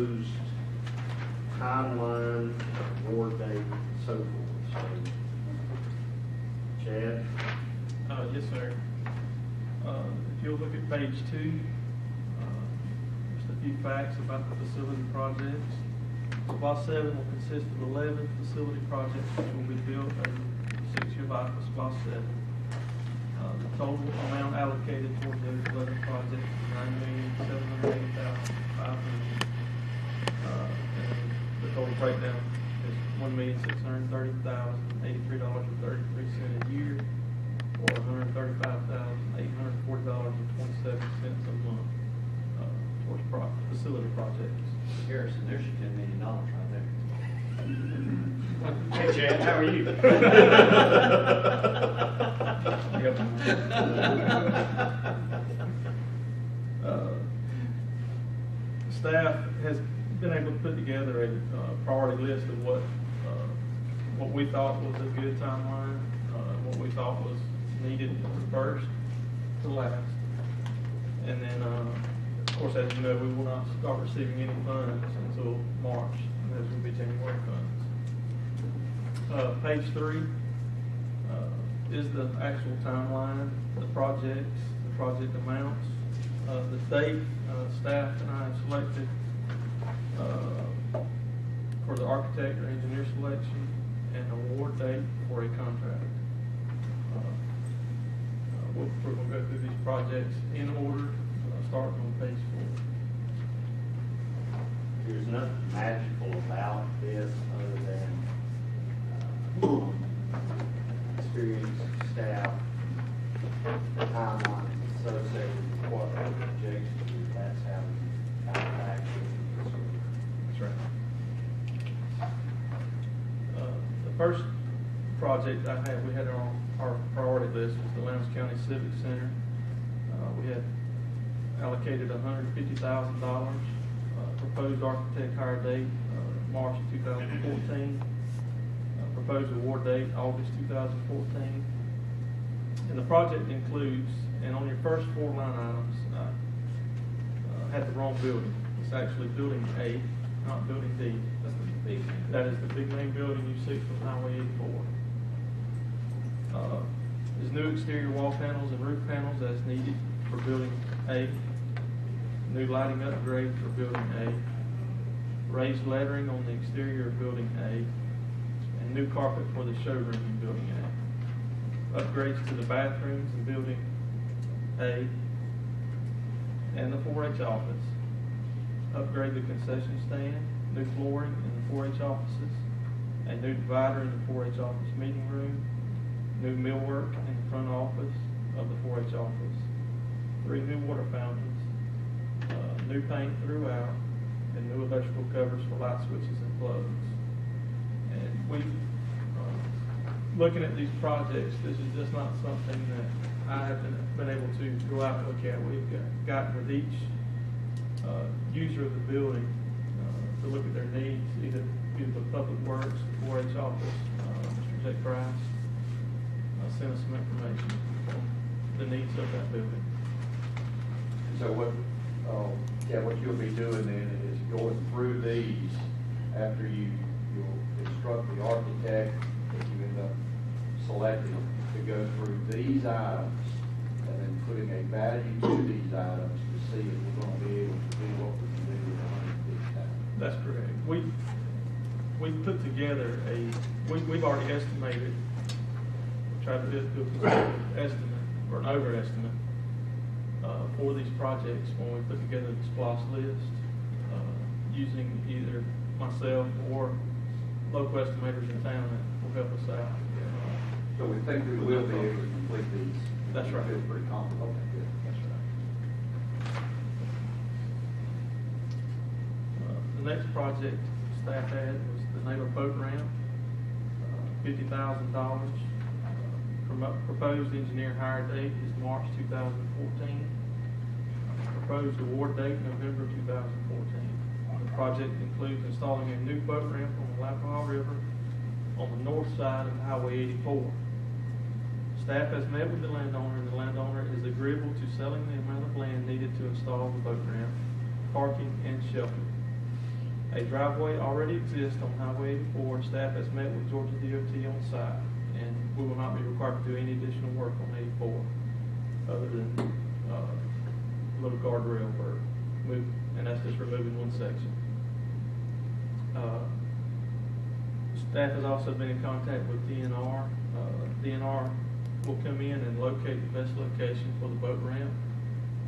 proposed timeline, award date, and so forth. So, Chad? Uh, yes, sir. Uh, if you'll look at page two, uh, just a few facts about the facility projects. So SPLOST 7 will consist of 11 facility projects which will be built over the six-year life of SPLOST 7. Uh, the total amount allocated toward those 11 projects is $9,780,500 total breakdown is one million, six hundred thirty thousand, eighty-three dollars and thirty-three cents a year, or one hundred thirty-five thousand, eight hundred forty dollars and twenty-seven cents a month, uh, towards pro, facility projects. Harrison, there's your ten million dollars right there. Hey Chad, how are you? Uh, Staff has been able to put together a uh, priority list of what, uh, what we thought was a good timeline, uh, what we thought was needed from first to last. And then, uh, of course, as you know, we will not start receiving any funds until March, and those will be January funds. Uh, Page three uh, is the actual timeline, the projects, the project amounts, the date, staff and I have selected uh, for the architect or engineer selection and award date for a contract. Uh, uh, We're we're gonna go through these projects in order, starting on page four. There's nothing magical about this other than, uh, experienced staff, timelines associated with what the do, that's how we kind of actually. That's Uh, The first project I had, we had on our priority list was the Lowndes County Civic Center. Uh, We had allocated hundred and fifty thousand dollars. Uh, Proposed architect hire date, uh, March two thousand fourteen. Uh, Proposed award date, August two thousand fourteen. And the project includes, and on your first four line items, I uh, had the wrong building. It's actually building A, not building D. That's the big, that is the big main building you see from Highway eighty-four. Uh, There's new exterior wall panels and roof panels as needed for building A. New lighting upgrade for building A. Raised lettering on the exterior of building A. And new carpet for the showroom in building A. Upgrades to the bathrooms in building A and the 4-H office. Upgrade the concession stand, new flooring in the 4-H offices, a new divider in the 4-H office meeting room, new millwork in the front office of the 4-H office, three new water fountains, uh, new paint throughout, and new electrical covers for light switches and plugs. And we, uh, looking at these projects, this is just not something that I have been, able to go out and look at. We've got, gotten with each, uh, user of the building, uh, to look at their needs, either, either the public works, the 4-H office, uh, Mr. Jake Price, uh, sent us some information on the needs of that building. So what, uh, yeah, what you'll be doing then is going through these after you, you'll instruct the architect that you end up selecting to go through these items and then putting a value to these items see if we're gonna be able to do what we can do with a hundred and fifty thousand. That's correct. We, we put together a, we, we've already estimated, tried to do do a conservative estimate, or an overestimate, uh, for these projects when we put together the SPLOST list, uh, using either myself or local estimators in town that will help us out. So we think we will be able to complete these. That's right. We Feel pretty confident. Okay, good. That's right. Uh, The next project staff had was the Naylor boat ramp, uh, fifty thousand dollars. Uh, Proposed engineer hire date is March two thousand fourteen. Proposed award date November two thousand fourteen. The project includes installing a new boat ramp on the Alapaha River on the north side of Highway eighty-four. Staff has met with the landowner, and the landowner is agreeable to selling the amount of land needed to install the boat ramp, parking, and shelter. A driveway already exists on Highway eighty-four, and staff has met with Georgia DOT on site, and we will not be required to do any additional work on eighty-four, other than, uh, little guardrail work, move, and that's just removing one section. Uh, Staff has also been in contact with DNR. Uh, DNR will come in and locate the best location for the boat ramp.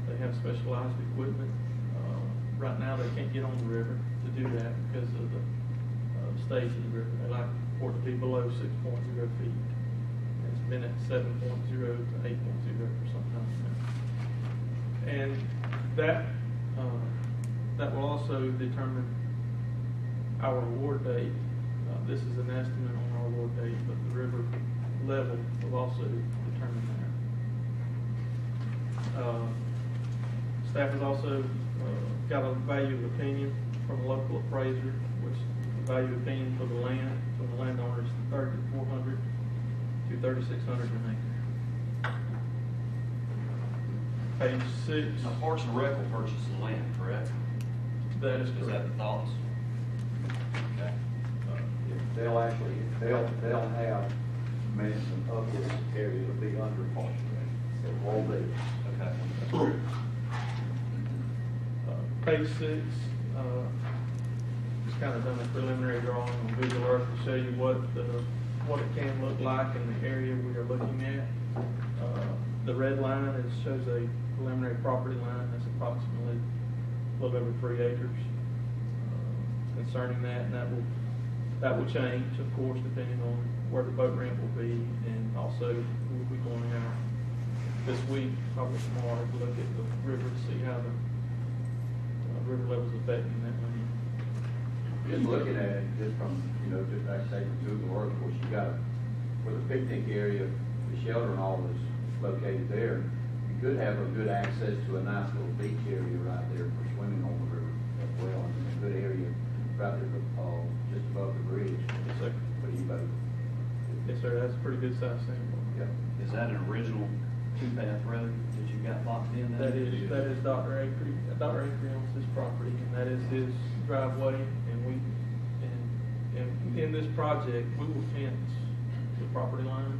They have specialized equipment. Uh, Right now, they can't get on the river do that because of the uh, the river. They like for it to be below six point zero feet. It's been at seven point zero to eight point zero for some time now. And that, uh, that will also determine our award date. Uh, This is an estimate on our award date, but the river level will also determine that. Uh, Staff has also uh, got a value of opinion from a local appraiser, which the value of opinion for the land, from the landowner is thirty-four hundred to thirty-six hundred an acre. Page six. Now, Parks and Rec will purchase the land, correct? That is Is that correct. the thoughts? Okay. Uh, They'll actually, they'll, they'll have management of this area to be under Parks and Rec. It will be. Okay. Uh, Page six, uh, just kind of done a preliminary drawing on Google Earth to show you what the, what it can look like in the area we are looking at. Uh, The red line is, shows a preliminary property line that's approximately a little over three acres. Uh, Concerning that, and that will, that will change, of course, depending on where the boat ramp will be, and also we'll be going out this week, probably tomorrow, to look at the river to see how the river level's affecting that land. Just looking at it, just from, you know, just like say from Google Earth, of course, you got, where the picnic area, the shelter and all is located there. You could have a good access to a nice little beach area right there for swimming on the river as well, and a good area right there, uh, just above the bridge. Yes, sir. For you both. Yes, sir, that's a pretty good size sample. Yeah. Is that an original two-path road that you got locked in there? That is, that is Dr. Acre, Dr. Acre owns this property, and that is his driveway, and we, and, and in this project, we will fence the property line,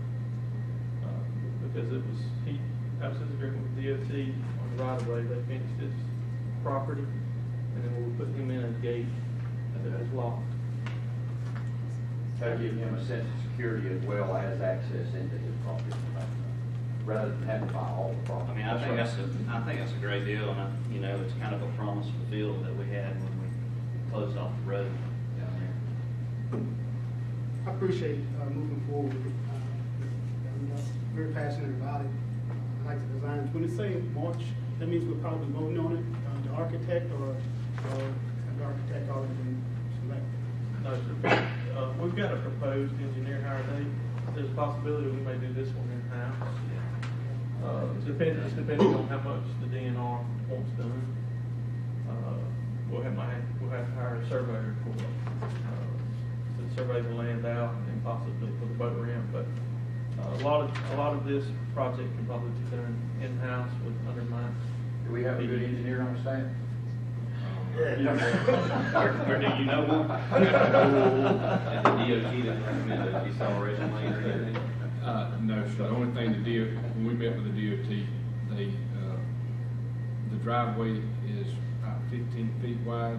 uh, because it was, he, that was his agreement with DOT on the right of way, they fenced his property, and then we'll put him in a gate that is locked. That'll give him a sense of security as well as access into his property, rather than having to buy all the I mean, I think that's a, I think that's a great deal, and I, you know, it's kind of a promise fulfilled that we had when we closed off the road down there. I appreciate uh, moving forward. Uh, I'm uh, very passionate about it. I like the design. When it say March, that means we're probably voting on it, uh, the architect or, or the architect already been selected? No, sir. Uh, we've got a proposed engineer hire date. There's a possibility we may do this one in-house. Uh, depending, it's depending on how much the DNR wants done. Uh, we'll have, my, we'll have to hire a surveyor for, uh, to survey the land out and possibly for the boat ramp, but uh, a lot of, a lot of this project can probably be done in-house with under my. Do we have a good engineer on staff? Or or do you know one? And the DOT didn't recommend a deceleration lane or anything? Uh, no, sir. The only thing the DOT, when we met with the DOT, they, uh, the driveway is about fifteen feet wide.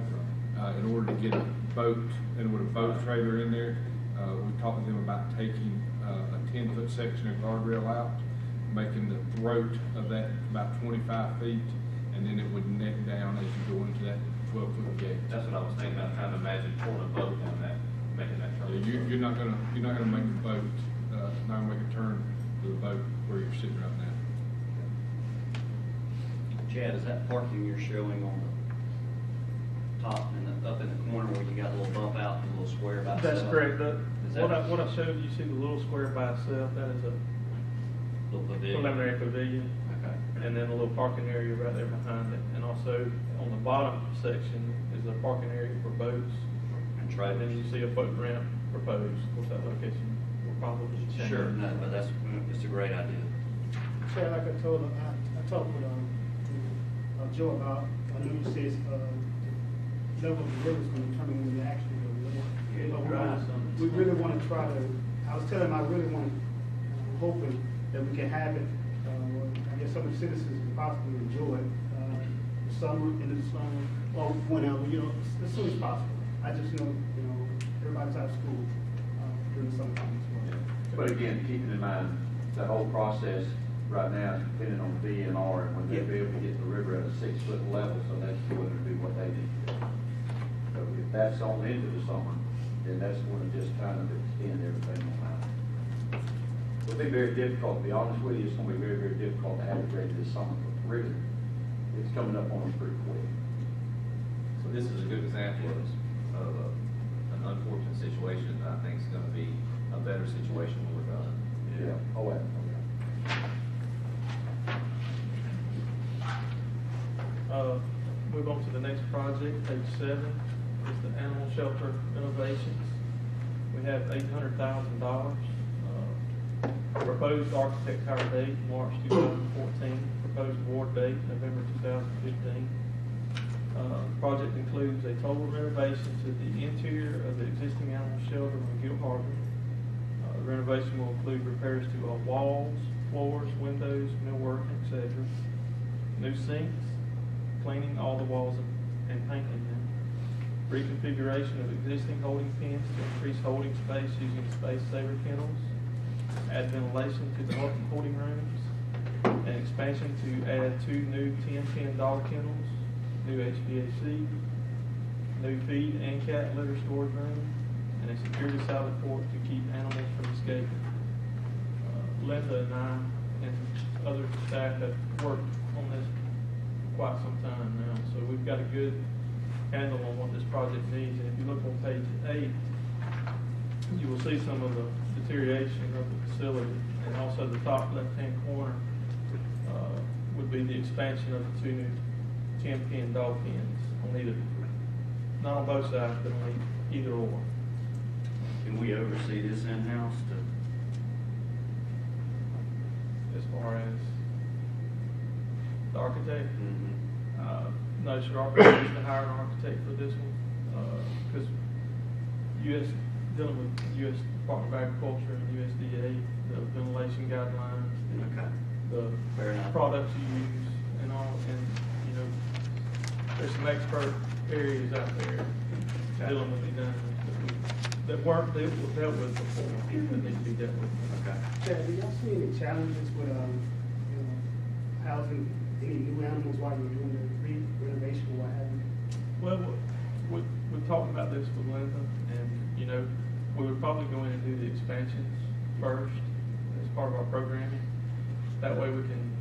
Uh, in order to get a boat, and with a boat trailer in there, uh, we talked to them about taking, uh, a ten-foot section of guardrail out, making the throat of that about twenty-five feet, and then it would neck down as you go into that twelve-foot gate. That's what I was thinking about, trying to imagine pulling a boat down that, making that turn. Yeah, you, you're not gonna, you're not gonna make the boat, uh, not gonna make a turn to the boat where you're sitting right now. Chad, is that parking you're showing on the top and the, up in the corner where you got a little bump out and a little square by itself? That's correct. The, Is what I, that- what I showed you, see the little square by itself, that is a Little pavilion? preliminary pavilion. Okay. And then a little parking area right there behind it. And also on the bottom section is a parking area for boats. And And trailers? then you see a boat ramp proposed. Of course, that location will probably change. Sure, no, but that's, it's a great idea. Chad, like I told him, I, I talked with, um, uh, Joe about, I know you says, uh, level of the river is gonna determine when you actually go award. Yeah, But we wanna- summer. We really wanna try to, I was telling him, I really want, I'm hoping that we can have it, uh, I guess some of the citizens can possibly enjoy it, uh, the summer, into the summer, or whenever, you know, as- as soon as possible. I just know, you know, everybody's out of school, uh, during the summertime as well. But again, keeping in mind, the whole process right now is depending on DNR and when they'll be able to get the river at a six-foot level, so that's going to be what they need to do. So if that's on into the summer, then that's going to just kind of extend everything on out. It'll be very difficult, to be honest with you, it's going to be very, very difficult to have it ready this summer, but really, it's coming up on us pretty quick. So this is a good example of, of a- an unfortunate situation that I think is gonna be a better situation when we're done. Yeah, oh, yeah. Uh, move on to the next project, page seven, is the animal shelter renovations. We have eight hundred thousand dollars. Uh, Proposed architect hire date, March two thousand fourteen, proposed award date, November two thousand fifteen. Uh, project includes a total renovation to the interior of the existing animal shelter on Gil Harbin. Uh, renovation will include repairs to all walls, floors, windows, millwork, etc. New sinks, cleaning all the walls and painting them. Reconfiguration of existing holding pens to increase holding space using space saver kennels. Add ventilation to the hol- holding rooms. And expansion to add two new ten-pin dog kennels, new HVAC, new feed and cat litter storage room, and a security sally port to keep animals from escaping. Uh, Linda and I and other staff have worked on this for quite some time now, so we've got a good handle on what this project needs. And if you look on page eight, you will see some of the deterioration of the facility, and also the top left-hand corner uh, would be the expansion of the two new ten-pin dog pens on either, not on both sides, but on either or. Can we oversee this in-house to, as far as the architect. Uh, no, sir, our plan is to hire an architect for this one, uh, because US, dealing with US Department of Agriculture and USDA, the ventilation guidelines, Okay. the, Fair enough. products you use and all, and, you know, there's some expert areas out there dealing with these animals that weren't dealt with, dealt with before, that need to be dealt with. Okay. Chad, do y'all see any challenges with, um, you know, housing any new animals while you're doing the re- renovation or what have you? Well, we, we talked about this with Linda, and, you know, we would probably go in and do the expansions first as part of our programming. That way we can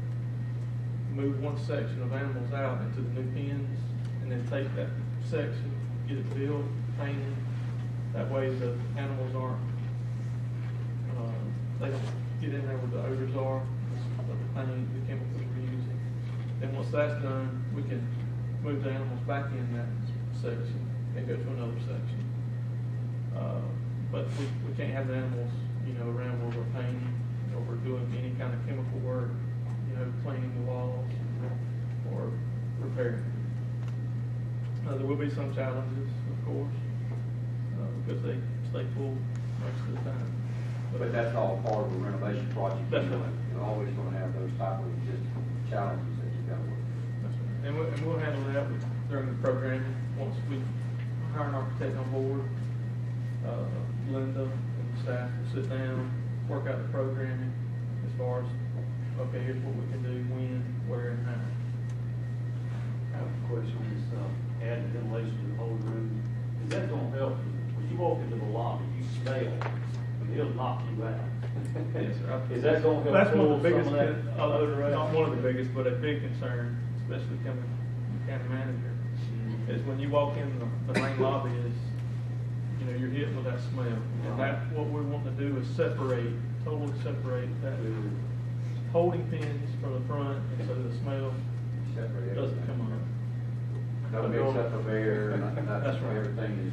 move one section of animals out into the new pens, and then take that section, get it built, painted. That way the animals aren't, uh, they don't get in there where the odors are, the paint, the chemicals we're using. Then once that's done, we can move the animals back in that section and go to another section. Uh, but we, we can't have the animals, you know, around where we're painting or we're doing any kind of chemical work, you know, cleaning the walls or repairing. Uh, there will be some challenges, of course, because they stay full most of the time. But that's all part of a renovation project. That's anyway. right. You're always gonna have those type of just challenges that you gotta work through. That's right. And we'll, and we'll handle that with- during the programming, once we hire an architect on board. Uh, Linda and the staff will sit down, work out the programming as far as, okay, here's what we can do, when, where, and how. I have a question on this, uh, adding ventilation to the whole room. Is that gonna help? When you walk into the lobby, you smell, and it'll knock you out. Yes, sir. Is that gonna help? That's one of pull the biggest, some of that con- uh, out? not one of the biggest, but a big concern, especially coming from the county manager, is when you walk in the, the main lobby is, you know, you're hit with that smell. And that, what we want to do is separate, totally separate that holding pins from the front, and so the smell Separate doesn't everything. come up. No mix up of air, not, not, That's right. everything is,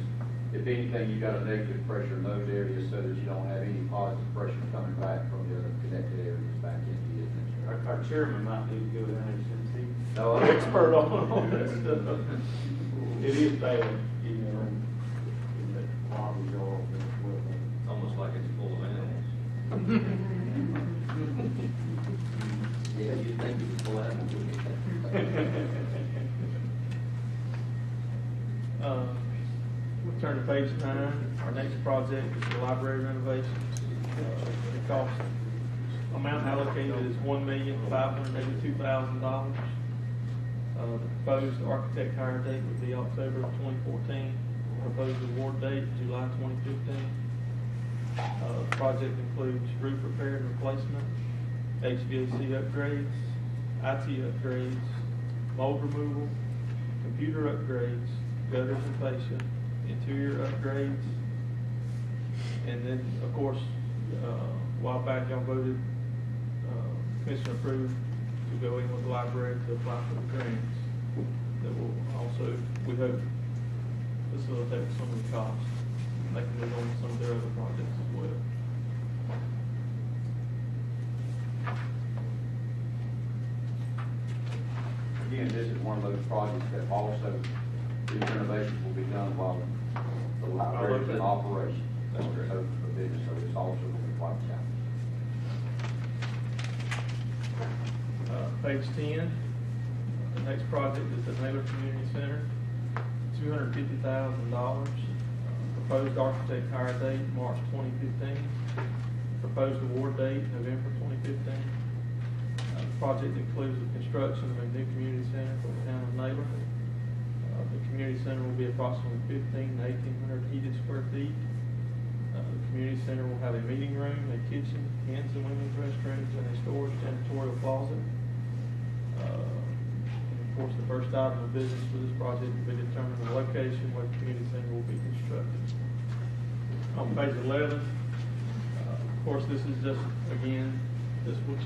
if anything, you've got a negative pressure in those areas so that you don't have any positive pressure coming back from the other connected areas back into the Our, our chairman might need to go down there since he. No, I- Expert on, on that stuff. It is bad, in there, in that lobby yard. It's almost like it's full of animals. Yeah, you think it's full of Uh, we turn to page nine, our next project is the library renovation. Uh, The cost, amount allocated is one million, five hundred eighty-two thousand dollars. Uh, the proposed architect hire date would be October of twenty fourteen, proposed award date, July twenty fifteen. Uh, the project includes roof repair and replacement, HVAC upgrades, IT upgrades, mold removal, computer upgrades, gutters and fascia, interior upgrades. And then, of course, uh, a while back, y'all voted, uh, commission approved to go in with the library to apply for the grants that will also, we hope, facilitate some of the costs. They can move on to some of their other projects as well. Again, this is one of those projects that also, these renovations will be done while the library is in operation. That's correct. So, for business, so it's also going to be quite challenging. Uh, page ten, the next project is the Naylor Community Center, two hundred fifty thousand dollars. Proposed architect hire date, March twenty fifteen. Proposed award date, November twenty fifteen. Uh, the project includes the construction of a new community center for the town of Naylor. Uh, the community center will be approximately fifteen to eighteen hundred heated square feet. Uh, The community center will have a meeting room, a kitchen, men's and women's restrooms, and a storage janitorial closet. Uh, and Of course, the first item of business for this project will be determining the location where the community center will be constructed. On page eleven, uh, of course, this is just, again, this will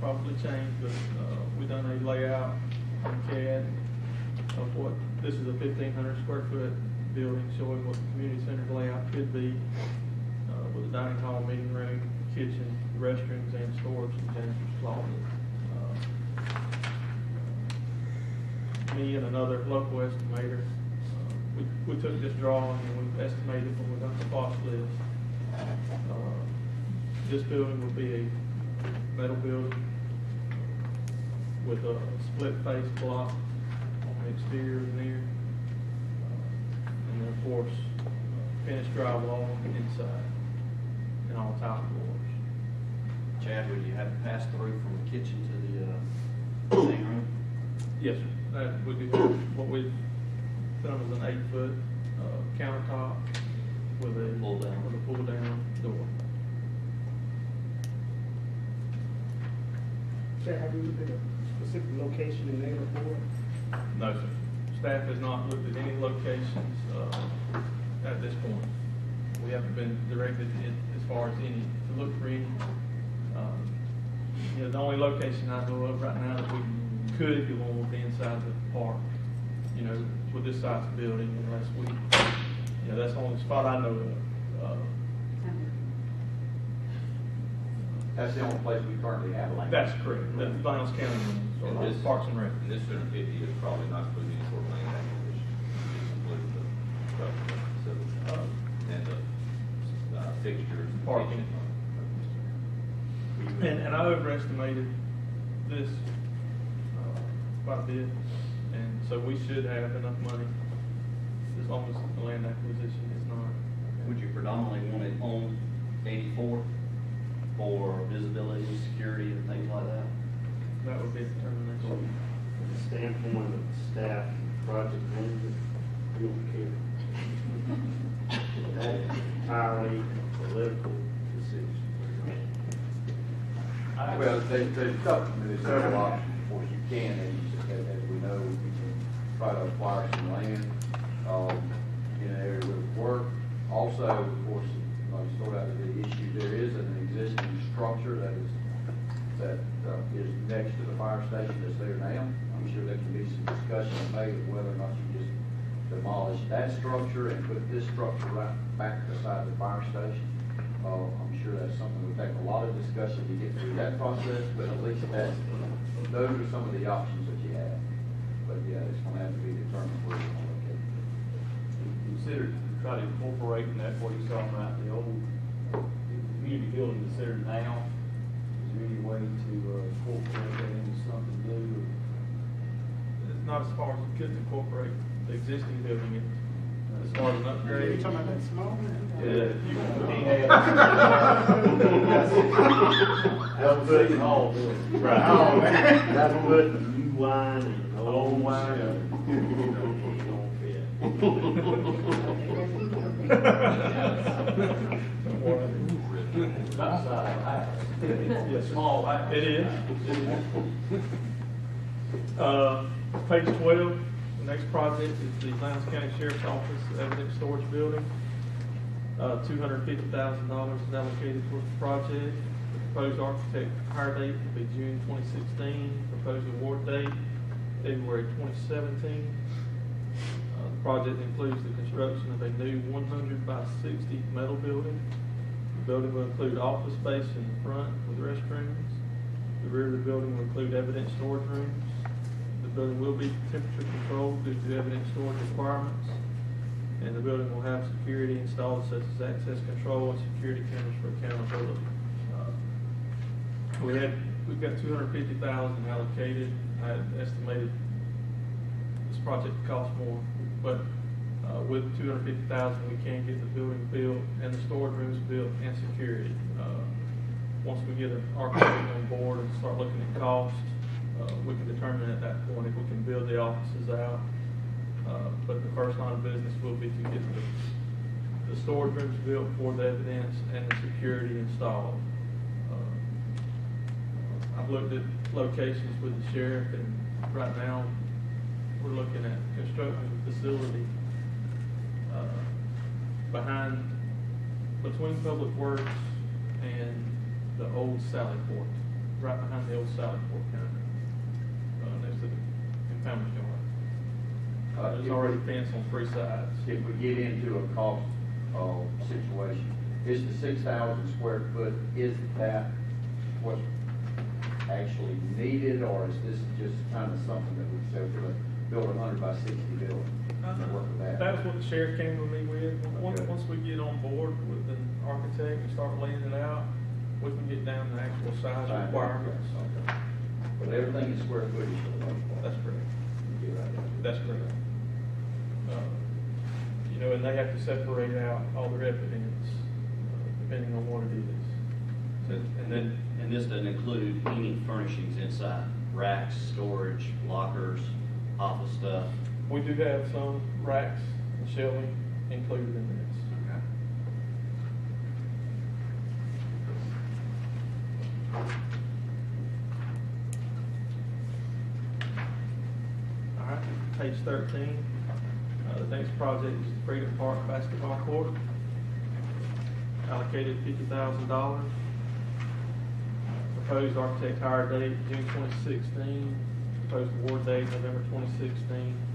probably change, but uh, we done a layout on CAD of what, this is a fifteen hundred square foot building showing what the community center layout could be uh, with a dining hall, meeting room, kitchen, restrooms, and storage and janitor's closet. Uh, Me and another local estimator, uh, we, we took this drawing and we estimated when we the cost list. Uh, This building will be a metal building with a split face block exterior and. Uh, And then, of course, uh, finished drywall inside and all tile floors. Chad, would you have to pass through from the kitchen to the, uh, living room? Yes, sir. That would be what we done was an eight-foot uh, countertop with a. Pull down. With a pull-down door. Chad, have you looked at a specific location in Naylor for it? No, sir. Staff has not looked at any locations uh, at this point. We haven't been directed in- as far as any, to look for any. um, You know, the only location I know of right now that we could go on would be inside the park, you know, with this size of building unless we, you know, that's the only spot I know of. Uh, That's the only place we currently have land. That's correct, the Vinyls County, And this- Parks and Rec. And this hundred fifty is probably not including any sort of land acquisition, just include the structure, facility, Uh, and the uh, fixtures. and Parking. kitchen. And, and I overestimated this, uh, quite a bit, and so we should have enough money as long as the land acquisition is not. Would you predominantly want it on eighty-four for visibility, security, and things like that? That would be a determination. From the standpoint of staff, and project manager, you don't care. That's entirely political decision. Well, there's, there's stuff, there's several options, of course, you can, as, you- as, as we know, you can try to acquire some land, um, in an area where it work. Also, of course, like sort out the issue, there is an existing structure that is, that, uh, is next to the fire station that's there now. I'm sure there can be some discussion made of whether or not you just demolish that structure and put this structure right back beside the fire station. Uh, I'm sure that's something that would take a lot of discussion to get through that process, but at least that's, those are some of the options that you have. But yeah, it's gonna have to be determined where you're considered to try to incorporate in that what he's talking about, the old community building there now? Is there any way to uh, incorporate that into something new? It's not as far as we could incorporate the existing building, it- as far as an Are upgrade. you talking about that small one? That was City Hall building. Right. Oh, man. That's put new wine and old Old wine. Not size of house. Yeah, small house. It is. It is. Uh, page twelve, the next project is the Lowndes County Sheriff's Office Evidence Storage Building. Uh, two hundred fifty thousand dollars is allocated for the project. The proposed architect hire date will be June twenty sixteen, proposed award date February twenty seventeen. Uh, the project includes the construction of a new one hundred by sixty metal building. The building will include office space in the front with restrooms. The rear of the building will include evidence storage rooms. The building will be temperature controlled due to evidence storage requirements. And the building will have security installed such as access control and security cameras for accountability. Uh, We had, we've got two hundred fifty thousand allocated. I estimated this project cost more, but uh, with two hundred fifty thousand, we can get the building built and the storage rooms built and security. Uh, Once we get an architect on board and start looking at cost, uh, we can determine at that point if we can build the offices out. Uh, But the first line of business will be to get the, the storage rooms built for the evidence and the security installed. Uh, I've looked at locations with the sheriff, and right now, we're looking at constructing a facility uh, behind, between Public Works and the old Sally Port, right behind the old Sally Port counter, uh, next to the impoundment yard. Uh, There's if already we- fence on three sides. If we get into a cost, uh, situation, is the six thousand square foot, is that what's actually needed, or is this just kind of something that we say we're gonna build a hundred by sixty building? And Work with that? That was what the sheriff came to me with. Once, Okay. once we get on board with the architect and start laying it out, we can get down to actual size Fine. requirements. Okay. But everything is square footage for the most part. That's correct. Get right there. That's correct. Uh, You know, and they have to separate out all their evidence, uh, depending on what it is. So, And then, And this doesn't include any furnishings inside, racks, storage, lockers, office stuff. We do have some racks and shelving included in this. All right, page thirteen, uh, the next project is the Freedom Park Basketball Court. Allocated fifty thousand dollars. Proposed architect hire date, June twenty sixteen, proposed award date, November twenty sixteen. Uh, the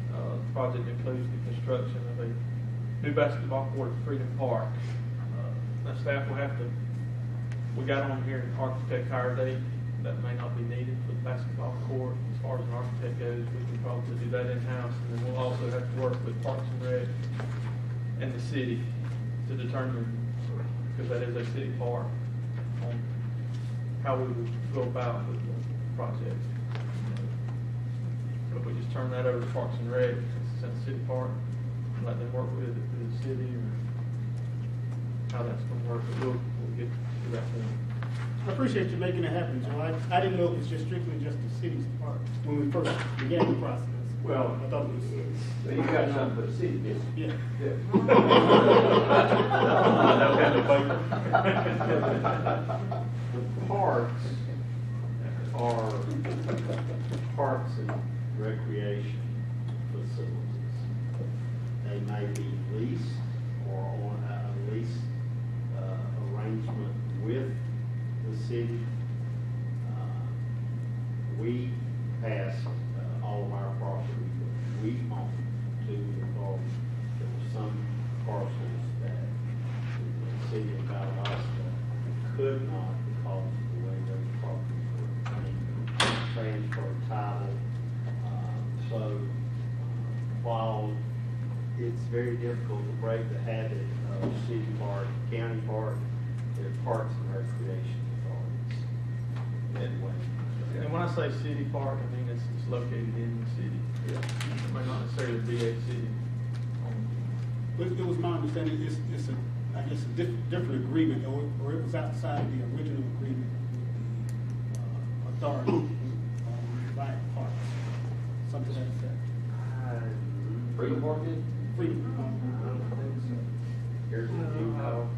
project includes the construction of a new basketball court at Freedom Park. Uh, Now, staff will have to, we got on here an architect hire date, that may not be needed for the basketball court. As far as an architect goes, we can probably do that in-house, and then we'll also have to work with Parks and Rec and the city to determine, because that is a city park, on how we would go about with the project. But we just turn that over to Parks and Rec, since it's in city park, let them work with it through the city, or how that's gonna work, but we'll, we'll get to that point. I appreciate you making it happen, Joe. I, I didn't know it was just strictly just the city's part when we first began the process. Well- I thought it was. So you got something for the city business? Yeah. The parks are parks and recreation facilities. May be or on a lease, uh, arrangement with the city. Uh, We pass, uh, all of our property that we own to the authority. There were some parcels that the city of Valdosta could not because of the way those properties were being transferred title. Uh, So, uh, while it's very difficult to break the habit of city park, county park, their parks and recreation authorities. That way. And when I say city park, I mean it's, it's located in the city. Yeah. It may not necessarily be a city. But it was my understanding, it's, it's a, I guess, a diff- different agreement, or, or it was outside the original agreement with the, uh, authority, um, by parks, something like that. Freedom Park did? Freedom, I don't think so. Here's what you.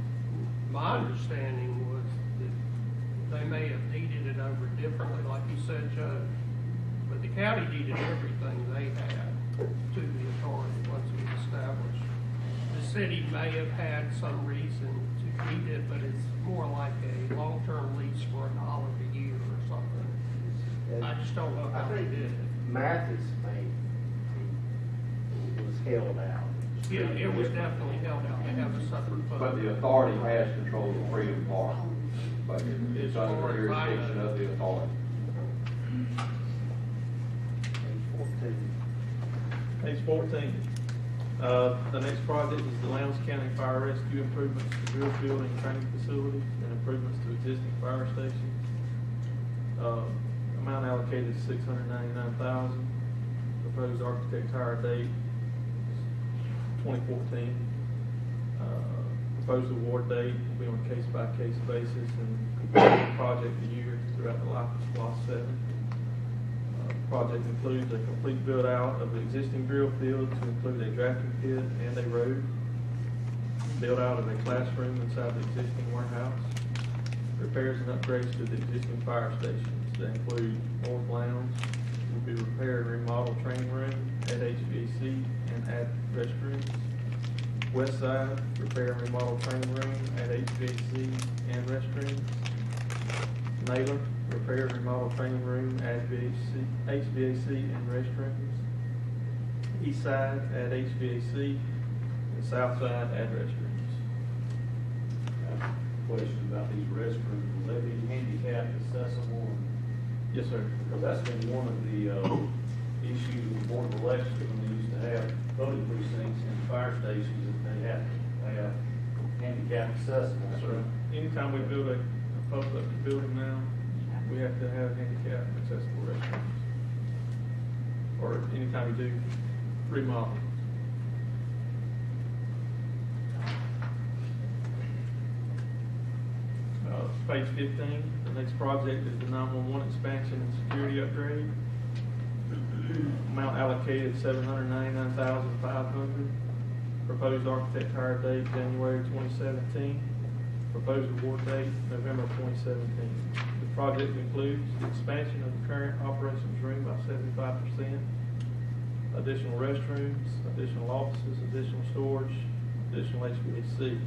My understanding was that they may have deeded it over differently, like you said, Joe. But the county deeded everything they had to the authority once it was established. The city may have had some reason to deed it, but it's more like a long-term lease for a dollar a year or something. I just don't know how I they think did it. Mathis may, was held out. Yeah, it was definitely held out. They have a separate fund. But the authority has control of Freedom Park, but it- it's under the jurisdiction of the authority. Page fourteen. Page fourteen. Uh, the next project is the Lowndes County Fire Rescue improvements to drill building training facilities and improvements to existing fire stations. Uh, amount allocated six hundred ninety-nine thousand. Proposed architect hire date twenty fourteen. Proposed award date will be on a case-by-case basis and project a year throughout the life of SPLOST seven. Uh, Project includes a complete build-out of the existing drill field to include a drafting pit and a road. Build-out of a classroom inside the existing warehouse. Repairs and upgrades to the existing fire stations that include North Lowndes, will be repaired and remodeled training room, add HVAC and add restrooms. West side, repair and remodel training room, at HVAC and restrooms. Naylor, repair and remodel training room, at HVAC, HVAC and restrooms. East side, at HVAC, and south side, at restrooms. Question about these restrooms, will they be handicap accessible? Yes, sir. Because that's been one of the, uh, issues with the board of elections, when they used to have voting precincts and fire stations, have, they handicap accessible, so. Anytime we build a, a public building now, we have to have handicap accessible restrooms. Or anytime we do remodel. Uh, page fifteen, the next project is the nine-one-one expansion and security upgrade. Amount allocated seven hundred ninety-nine thousand five hundred. Proposed architect hire date January twenty seventeen. Proposed award date November twenty seventeen. The project includes the expansion of the current operations room by seventy-five percent, additional restrooms, additional offices, additional storage, additional HVAC,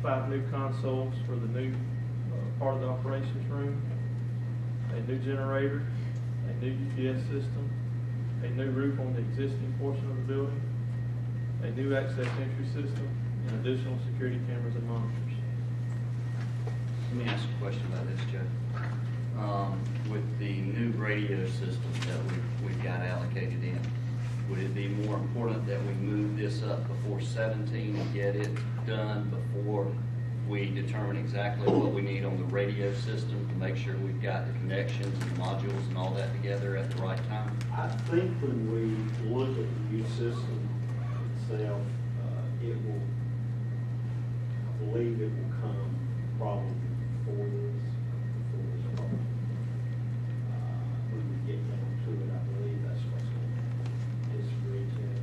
five new consoles for the new, uh, part of the operations room, a new generator, a new UPS system, a new roof on the existing portion of the building, a new access entry system, and additional security cameras and monitors. Let me ask a question about this, Joe. Um, with the new radio system that we, we've got allocated in, would it be more important that we move this up before seventeen and get it done before we determine exactly what we need on the radio system to make sure we've got the connections and modules and all that together at the right time? I think when we look at the new system itself, uh, it will, I believe it will come probably before this, before this part. Uh, When we get down to it, I believe that's what's going to, is retail.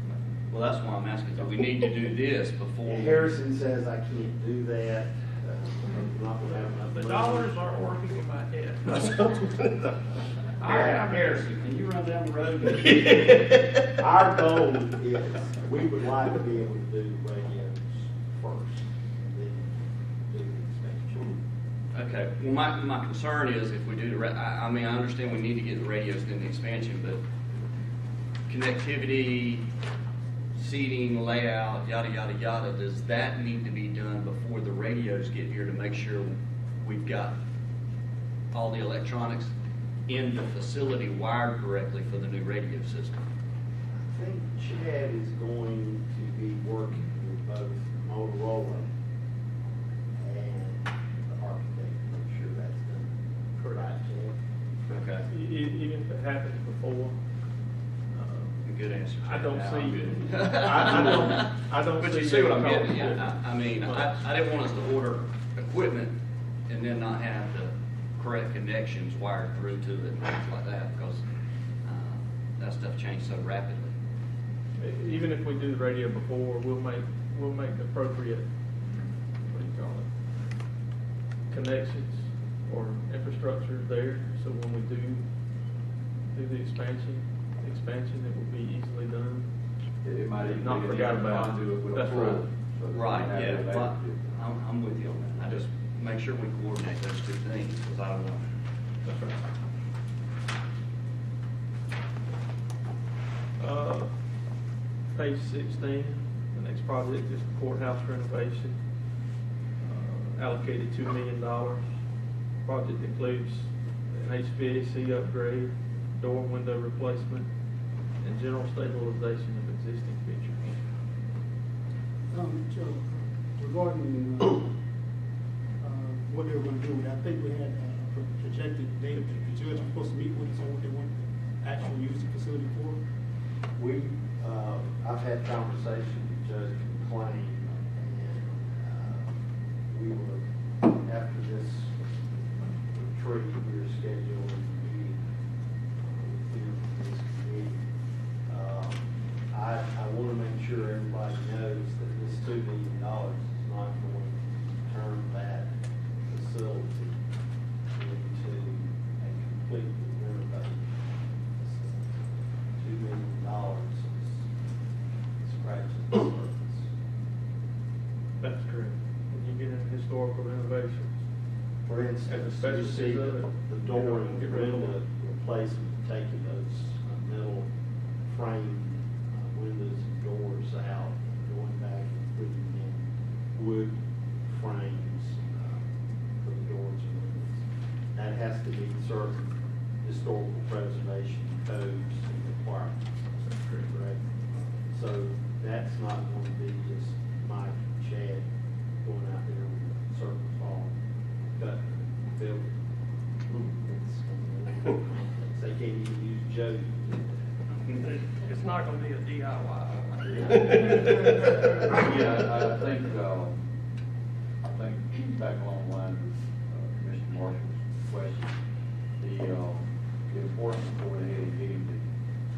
Well, that's why I'm asking, do we need to do this before? And Harrison says I can't do that, uh, I'm not gonna have enough. The money. dollars aren't working in my head. I have Harrison, can you run down the road? Our goal is, we would like to be able to do the radios first, and then do the expansion. Okay, well, my, my concern is if we do the, ra- I, I mean, I understand we need to get the radios in the expansion, but connectivity, seating, layout, yada, yada, yada, does that need to be done before the radios get here to make sure we've got all the electronics in the facility wired correctly for the new radio system? I think Chad is going to be working with both Motorola and the architect, to make sure that's done. Correct. Okay. Even if it happens before, uh, Good answer. I don't Now, see, good. I, I don't, I don't see. But you see what I'm getting at. I, I mean, I, I didn't want us to order equipment and then not have the correct connections wired through to it and things like that, because, uh, that stuff changed so rapidly. Even if we do the radio before, we'll make, we'll make appropriate, what do you call it? Connections or infrastructure there, so when we do, do the expansion, expansion, it will be easily done. It it might even Not be an forgot about. conduit with That's pull. right. so Right, yeah, it but available. I'm, I'm with you on that. I just make sure we coordinate those two things, because I don't want, That's right. Uh, page sixteen, the next project is courthouse renovation. Uh, Allocated two million dollars. Project includes an HVAC upgrade, door window replacement, and general stabilization of existing features. Um, Joe, regarding, uh, what they were gonna do, I think we had pro- projected date that the judge was supposed to meet with us on what they want to actually use the facility for. We, uh, I've had conversations with Judge McLean, and, uh, we were, after this retreat, we were scheduled a meeting with him, and this committee. Uh, I, I wanna make sure everybody knows that this two million dollars is not going to turn that facility into a completely renovated facility. Two million dollars is scratching the surface. That's correct. When you get into historical renovations, For instance, And the you see the, the door and get rid of window replacement, taking those uh, metal frame uh, windows and doors out, and going back and putting in wood frames uh, for the doors and windows. That has to meet certain historical preservation codes and requirements. Correct? So that's not going to be just Mike and Chad going out there with a circle saw and cut building. It's- They can't even use Joe. to do that. It's not gonna be a DIY. Yeah, I think, um, I think back along the line with uh, Commissioner Marshall's question, the, um, the importance of going ahead and getting the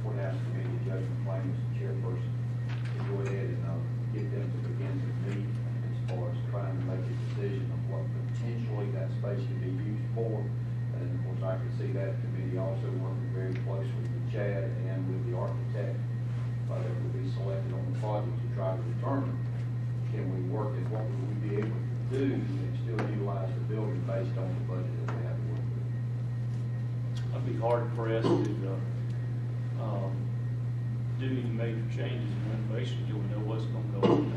courthouse committee, Judge McLean as the chairperson, to go ahead and, uh, get them to begin to meet as far as trying to make a decision of what potentially that space could be used for. And of course, I can see that committee also working very closely with Chad and with the architect uh, that will be selected on the project to try to determine, can we work and what would we be able to do and still utilize the building based on the budget that we have to work with. I'd be hard pressed to, uh, um, do any major changes in renovations, you know what's gonna go on.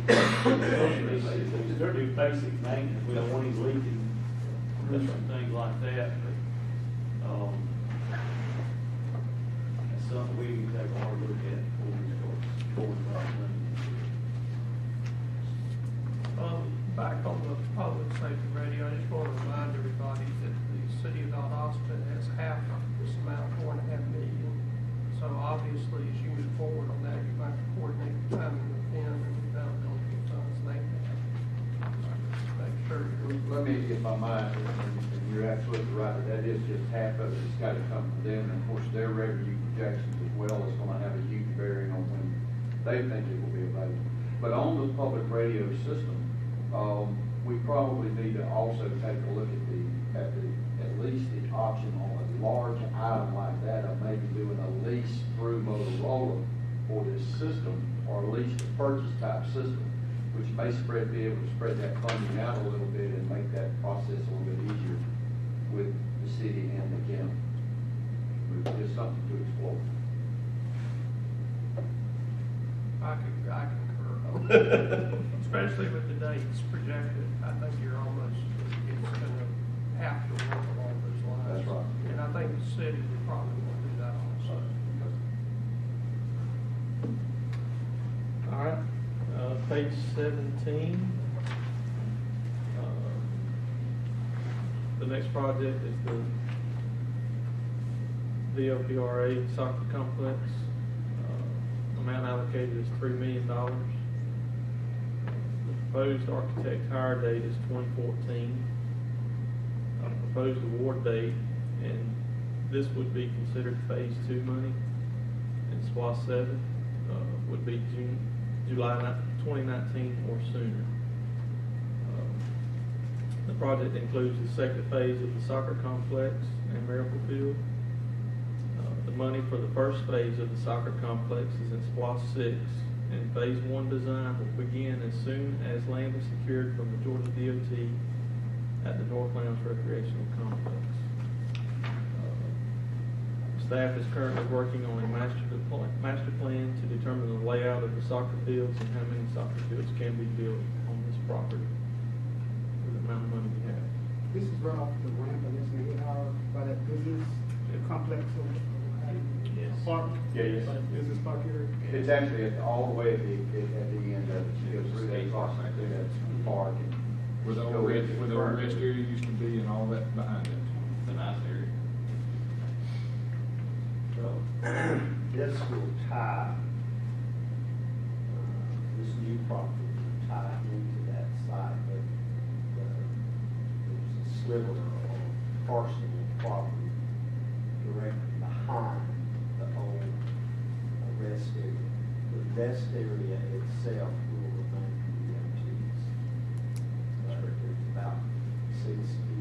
Is there do basic maintenance, we don't want any leaking and things like that, but, um, that's something we to take a hard look at before we start, before we start running. Um, back on the public safety radio, I just want to remind everybody that the city of Valdosta has half of this amount, four and a half million. So obviously, as you move forward on that, you might coordinate the timing with them and the availability of funds have. Make sure. Let me, if I might, and and you're absolutely right, that is just half of it, it's gotta come from them, and of course, their revenue projections as well is gonna have a huge bearing on when they think it will be available. But on the public radio system, um, we probably need to also take a look at the, at the, at least the option on a large item like that of maybe doing a lease through Motorola for this system, or at least a purchase type system, which may spread, be able to spread that funding out a little bit and make that process a little bit easier with the city and the county. It's just something to explore. I can, I concur. Especially with the dates projected, I think you're almost, it's gonna have to work along those lines. That's right. And I think the city would probably want to do that also. All right, page seventeen. uh, The next project is the VLPRA soccer complex. Uh, Amount allocated is three million dollars. The proposed architect hire date is twenty fourteen. Proposed award date, and this would be considered phase two money. And SPLOST seven, uh, would be June, July twenty nineteen or sooner. Um, The project includes the second phase of the soccer complex and Miracle Field. Uh, The money for the first phase of the soccer complex is in SPLOST six, and phase one design will begin as soon as land is secured from the Georgia DOT at the North Lowndes Recreational Complex. Uh, Staff is currently working on a master, depl- master plan to determine the layout of the soccer fields and how many soccer fields can be built on this property with the amount of money we have. This is right off the ramp, I guess, in the hour by that business complex over, Yes. park. Yeah, yes. by that Business park area. It's actually at, all the way at the, at the end of it, you go through that cross, through that park. and Where the go old rest, where the old rest area used to be and all that behind it. It's a nice area. This will tie, uh, this new property will tie into that site, but, uh, there's a sliver or parcel of property directly behind the old uh, rest area. The rest area itself will remain DOT's. Uh, There's about sixty.